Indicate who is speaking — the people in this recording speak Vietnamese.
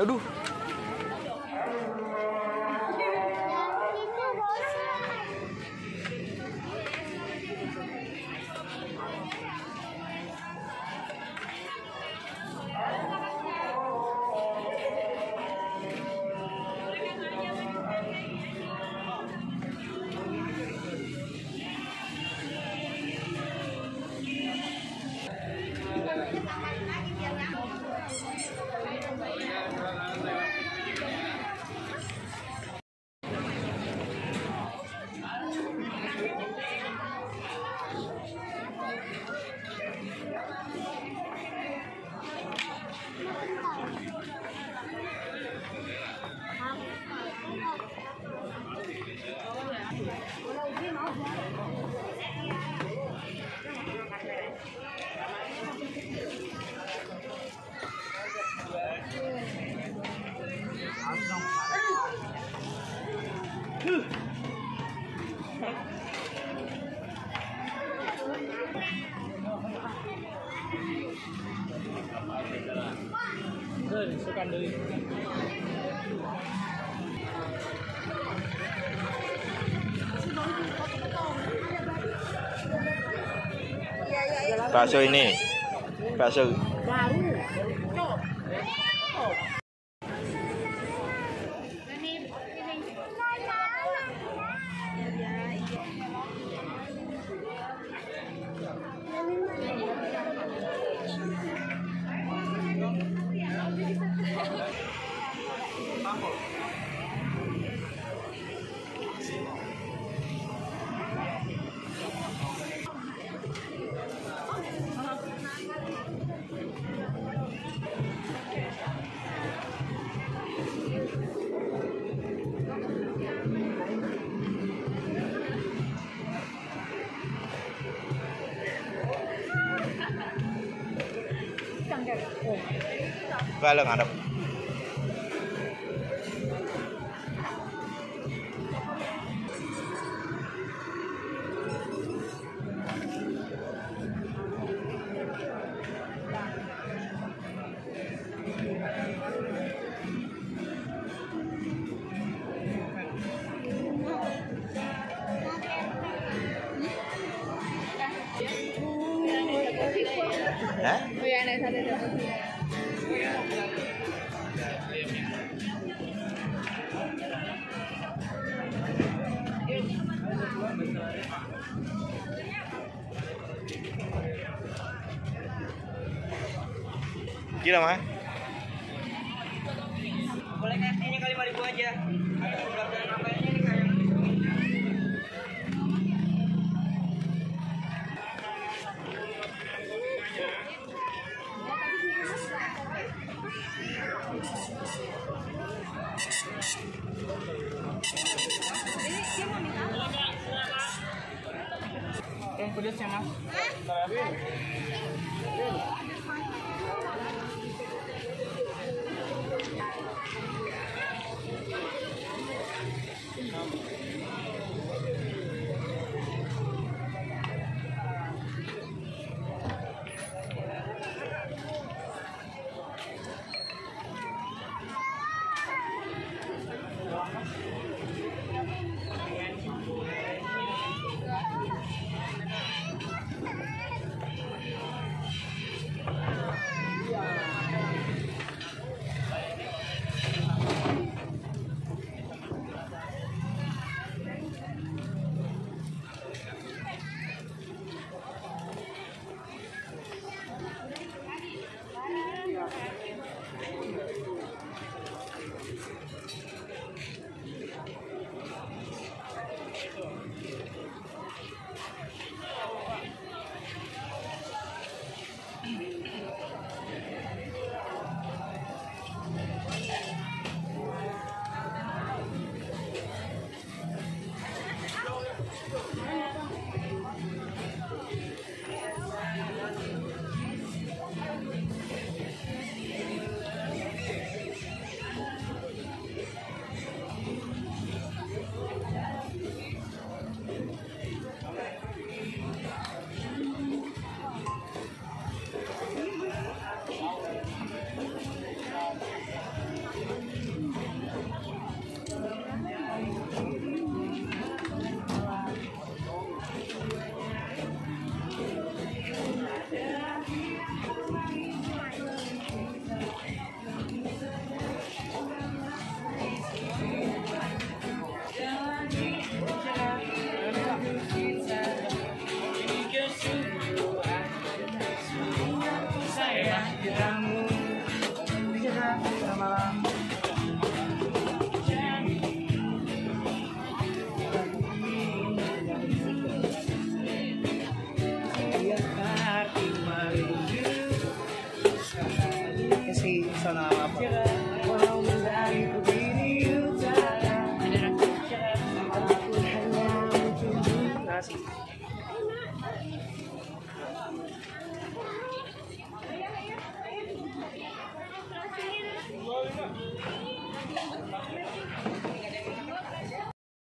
Speaker 1: Aduh. Bakso ini, bakso.
Speaker 2: Baru.
Speaker 1: Và lần ngadep. Hah? Gila mah. Boleh kasihnya kali 5000 aja. 一百八，一百八。嗯，
Speaker 2: 漂亮吗？啊。Sana.